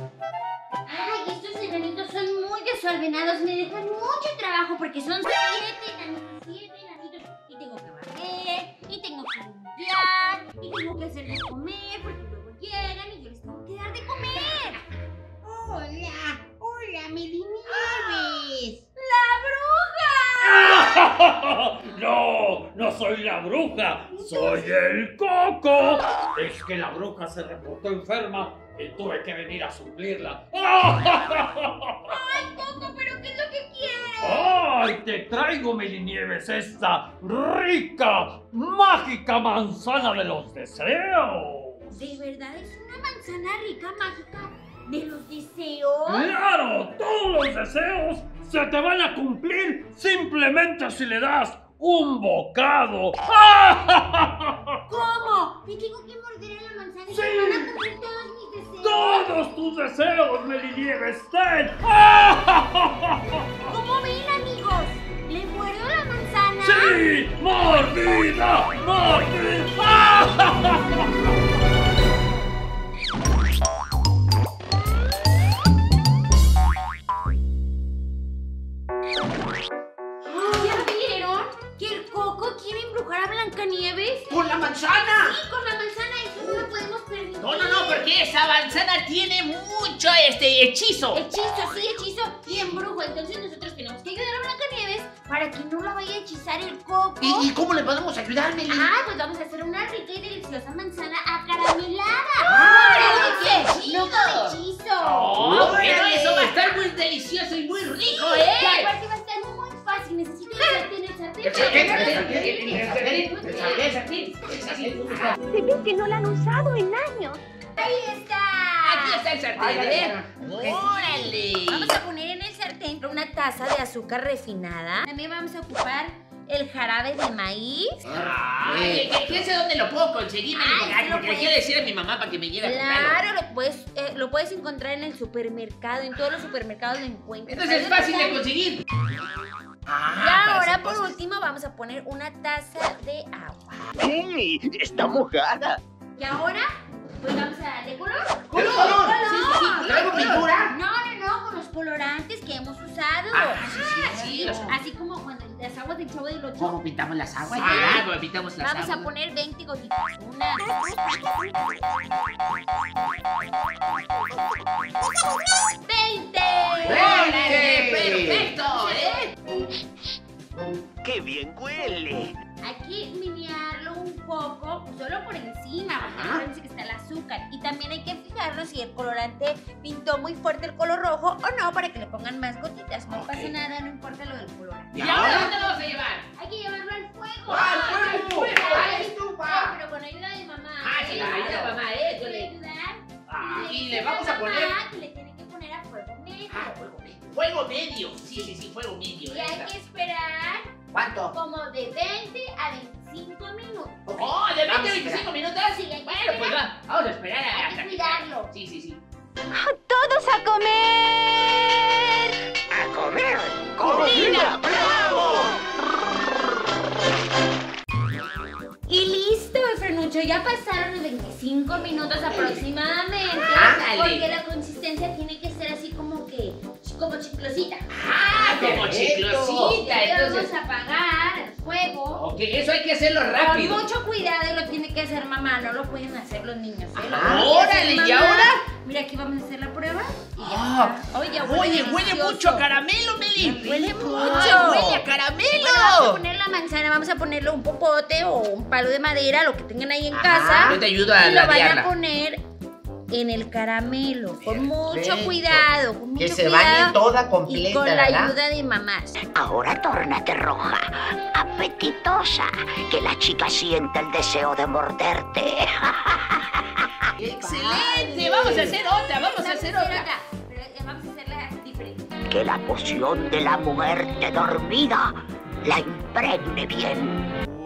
Ay, estos enanitos son muy desordenados. Me dejan mucho trabajo porque son siete enanitos, siete enanitos. Y tengo que barrer, y tengo que limpiar, y tengo que hacerles comer porque luego llegan y yo les tengo que dar de comer. Hola, hola, Nieves. No, no soy la bruja, soy el coco. Es que la bruja se reportó enferma y tuve que venir a suplirla. Ay, Coco, pero ¿qué es lo que quieres? ¡Ay! Te traigo, Melinieves, esta rica, mágica manzana de los deseos. ¿De verdad es una manzana rica, mágica, de los deseos? ¡Claro! Todos los deseos se te van a cumplir simplemente si le das un bocado. ¿Cómo? ¿Me tengo que morder a la manzana y Sí. se van a cumplir todos mis deseos? ¡Todos tus deseos, Melinieves! ¡Ten! ¿Cómo ven, amigos? ¿Le muerdo la manzana? ¡Sí! ¡Mordida! ¡Mordida! A Blancanieves. ¡Con la manzana! Sí, con la manzana, eso no lo podemos permitir. No, no, no, porque esa manzana tiene mucho este hechizo. Hechizo, sí, hechizo y embrujo. Entonces nosotros tenemos que ayudar a Blancanieves para que no la vaya a hechizar el coco. ¿Y, y cómo le podemos ayudar, Meli? Ah, pues vamos a hacer una rica y deliciosa manzana acaramelada. ¡Ah, qué No chido! con hechizo. Oh, eso va a estar muy delicioso y muy rico, Y ¿eh? Se ve que no la han usado en años. Ahí está. Aquí está el sartén, ¿eh? ¡Órale! Vamos a poner en el sartén una taza de azúcar refinada. También vamos a ocupar el jarabe de maíz. Ay, ¿qué, qué sé dónde lo puedo conseguir? Ay, Porque, sí lo porque le puedes. quiero decir a mi mamá para que me lleve a. Claro, lo puedes, eh, lo puedes encontrar en el supermercado. En todos los supermercados lo encuentras. Entonces es fácil de conseguir. Y Ah, ahora, pero por cosas- último, vamos a poner una taza de agua. ¡Ey! ¡Está mojada! Y ahora, pues vamos a darle color. ¡Color! ¡Color! Sí, sí, sí. ¿Traigo pintura? Del chavo del ocho. ¿Cómo pintamos las aguas? Ah. Pintamos las Vamos a aguas. poner 20 gotitas. Una. 20. ¡Órale! ¡Perfecto! ¿eh? ¡Qué bien huele! Hay que menearlo un poco, solo por encima, porque que está el azúcar. Y también hay que si el colorante pintó muy fuerte el color rojo o no, para que le pongan más gotitas. No pasa nada, no importa lo del colorante. ¿Y ahora dónde lo vamos a llevar? Hay que llevarlo al fuego. ¡Al fuego! ¡A la estufa! Pero con ayuda de mamá. Ah, sí, ¿eh? la ayuda de mamá, ¿eh? Yo ¿Puede le-? Ah, y le vamos a poner... que le tiene que poner a fuego medio. Ah, fuego medio. Fuego medio. Sí, sí, sí, fuego medio. Y hay que esperar ¿Cuánto? como de 20 a 25 minutos. ¡Oh, de 20 a Vamos a 25 minutos! 8 ya pasaron 25 minutos aproximadamente. Ándale. Porque la consistencia tiene que ser así como que. como chiclosita. ¡Ah! Como chiclosita. Entonces vamos a apagar el fuego. Ok, eso hay que hacerlo rápido. Con mucho cuidado y lo tiene que hacer mamá, no lo pueden hacer los niños. ¿eh? Órale, ¿y ahora? Mira, aquí vamos a hacer la prueba. Y ya Ah. Oye, huele, mucho a caramelo, Meli. Huele Ay, mucho. huele a Bueno, vamos a caramelo. poner la manzana, vamos a ponerle un popote o un palo de madera, lo que tengan ahí en Ajá. casa. Yo te ayudo a y lo van a poner en el caramelo, con mucho cuidado, con mucho Que se cuidado. bañe toda y completa, con la ¿verdad? ayuda de mamás. Ahora tórnate roja, apetitosa, que la chica sienta el deseo de morderte. Excelente. Vamos a hacer otra, vamos a hacer otra. Pero eh, vamos a hacerla diferente. Que la poción de la muerte dormida la impregne bien. Eso,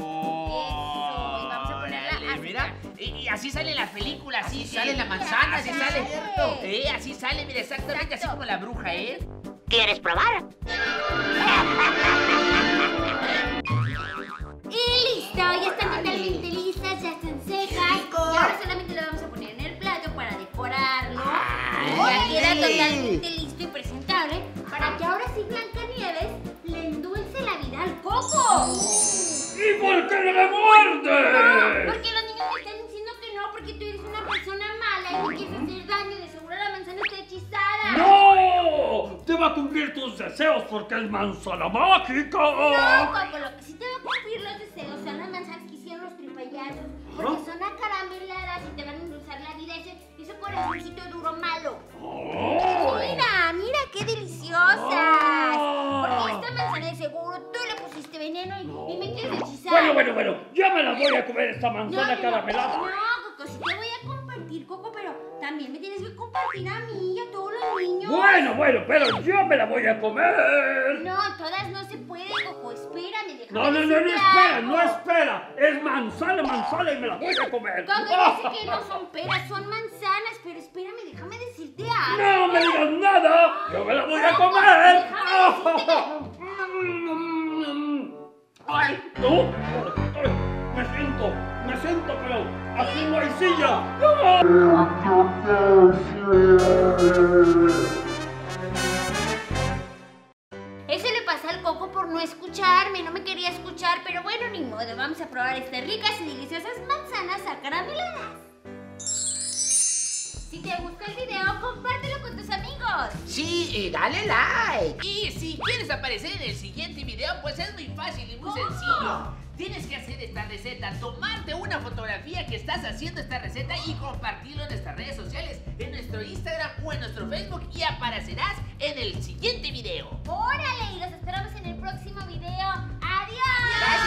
y vamos a ponerla Órale, así. mira. Y, así sale en la película, así Así sale la manzana, así sale. Eh, así sale, mira, exactamente así como la bruja, ¿eh? ¿Quieres probar? Por qué no me No, muerde? porque los niños me están diciendo que no, porque tú eres una persona mala y me quieres hacer daño. De seguro la manzana está hechizada. ¡No! Te va a cumplir tus deseos porque es manzana mágica. No, Coco, lo que sí te va a cumplir los deseos son las manzanas que hicieron los tripayazos. Porque son acarameladas y te van a endulzar la vida. Ese, ese corazoncito duro malo. Me la voy a comer esta manzana no, caramelada. No, Coco, sí te voy a compartir, Coco, pero también me tienes que compartir a mí y a todos los niños. Bueno, bueno, pero yo me la voy a comer. No, todas no se puede, Coco. Espérame, déjame No, no, no, no espera, no espera. Es manzana, manzana y me la voy a comer. Coco, yo sé que no son peras, son manzanas, pero espérame, déjame decirte algo. No me digas nada, yo me la voy a comer. Aquí no hay silla. Eso le pasa al Coco por no escucharme, no me quería escuchar, pero bueno, ni modo, vamos a probar estas ricas y deliciosas manzanas acarameladas. Si te gustó el video, compártelo con tus amigos. Sí, y dale like. Y si quieres aparecer en el siguiente video, pues es muy fácil y muy sencillo. Tienes que hacer receta, tomarte una fotografía que estás haciendo esta receta y compartirlo en nuestras redes sociales, en nuestro Instagram o en nuestro Facebook y aparecerás en el siguiente video. ¡Órale! Y los esperamos en el próximo video. ¡Adiós!